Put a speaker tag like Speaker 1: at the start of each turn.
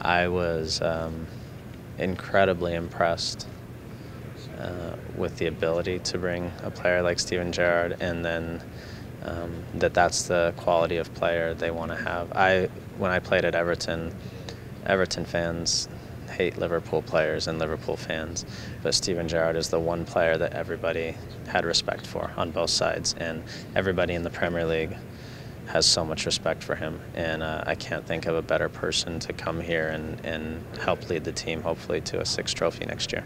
Speaker 1: I was um, incredibly impressed uh, with the ability to bring a player like Steven Gerrard, and then um, that that's the quality of player they want to have. I when I played at Everton, Everton fans hate Liverpool players and Liverpool fans, but Steven Gerrard is the one player that everybody had respect for on both sides, and everybody in the Premier League has so much respect for him, and uh, I can't think of a better person to come here and, and help lead the team, hopefully, to a sixth trophy next year.